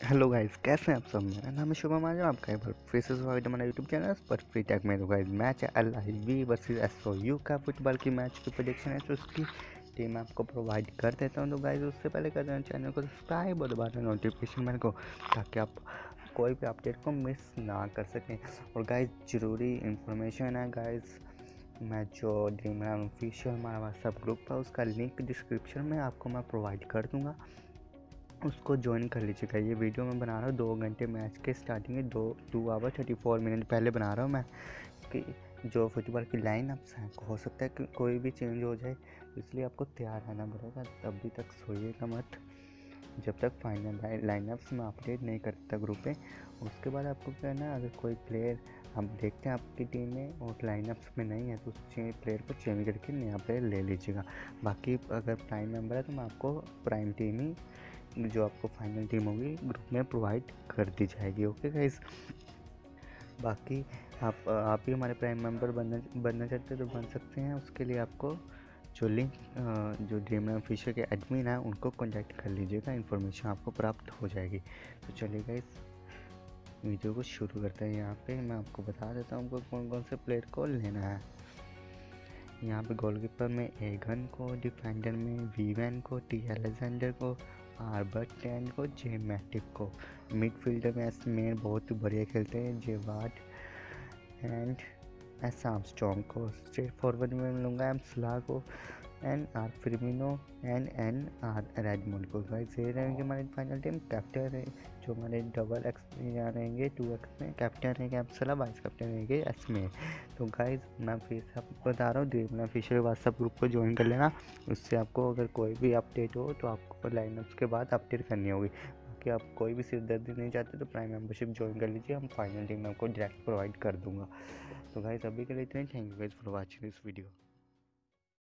Hello guys कैसे हैं आप सब? मेरा नाम है शुभम आज़म, आपका एक बार फिर से स्वागत है हमारा यूट्यूब चैनल पर फ्री टैग में तो गाइस मैच है L V versus S O U का फुटबॉल की मैच की प्रोडिक्शन है तो उसकी टीम आपको प्रोवाइड कर देता हूँ। तो गाइस उससे पहले कर देना चैनल को सब्सक्राइब और दोबारा नोटिफिकेशन मेरे को, ताकि आप कोई भी अपडेट को मिस ना कर सकें। और गाइस ज़रूरी इन्फॉर्मेशन है गाइस मैं जो ड्रीम ऑफिशियल हमारा व्हाट्सअप ग्रुप है उसका लिंक डिस्क्रिप्शन में आपको मैं प्रोवाइड कर दूँगा। उसको ज्वाइन कर लीजिएगा। ये वीडियो मैं बना रहा हूँ, दो घंटे मैच के स्टार्टिंग में दो two hour thirty four minute पहले बना रहा हूँ मैं। कि जो फुटबॉल की लाइन अप्स हैं, हो सकता है कि कोई भी चेंज हो जाए, इसलिए आपको तैयार रहना पड़ेगा। अभी तक सोइएगा मत। जब तक फाइनल लाइनअप्स में अपडेट नहीं करता ग्रुप पे, उसके बाद आपको क्या है अगर कोई प्लेयर आप देखते हैं आपकी टीम में, और लाइनअप्स में नहीं है तो उस प्लेयर को चेंज करके नया प्लेयर ले लीजिएगा। बाकी अगर प्राइम मेंबर है तो मैं आपको प्राइम टीम ही जो आपको फाइनल टीम होगी ग्रुप में प्रोवाइड कर दी जाएगी ओके गाइस बाकी आप आप भी हमारे प्राइम मेंबर बनना बनना चाहते हैं तो बन सकते हैं। उसके लिए आपको जो लिंक जो ड्रीम ऑफिशियल के एडमिन है, उनको कॉन्टैक्ट कर लीजिएगा। इन्फॉर्मेशन आपको प्राप्त हो जाएगी। तो चलिएगा इस वीडियो को शुरू करते हैं यहाँ पे। मैं आपको बता देता हूँ आपको कौन कौन से प्लेयर को लेना है। यहाँ पे गोलकीपर में एगन को डिफेंडर में वीवैन को टी एलेक्जेंडर को आर्बर्ट टेन को जे मैटिक को। मिडफील्डर में एसमेन बहुत बढ़िया खेलते हैं J Ward and S Armstrong को। स्ट्रेट फॉरवर्ड में लूँगा एम सलाह को and R Firmino N N R Redmond को। गाइस ये रहेंगे हमारे फाइनल टीम कैप्टन जो हमारे डबल एक्स यहाँ रहेंगे टू एक्स में कैप्टन रहेंगे एप्सला वाइस कैप्टन रहेंगे एस में। तो गाइज़ मैं फिर से आपको बता रहा हूँ ड्रीमला फिशर व्हाट्सअप ग्रुप को ज्वाइन कर लेना। उससे आपको अगर कोई भी अपडेट हो तो आपको लाइनअप्स के बाद अपडेट करनी होगी। कि आप कोई भी सिरदर्दी नहीं चाहते तो प्राइम मेंबरशिप ज्वाइन कर लीजिए, हम फाइनल टीम में आपको डायरेक्ट प्रोवाइड कर दूँगा। तो गाइस अभी के लिए इतना। Thank you guys for watching this video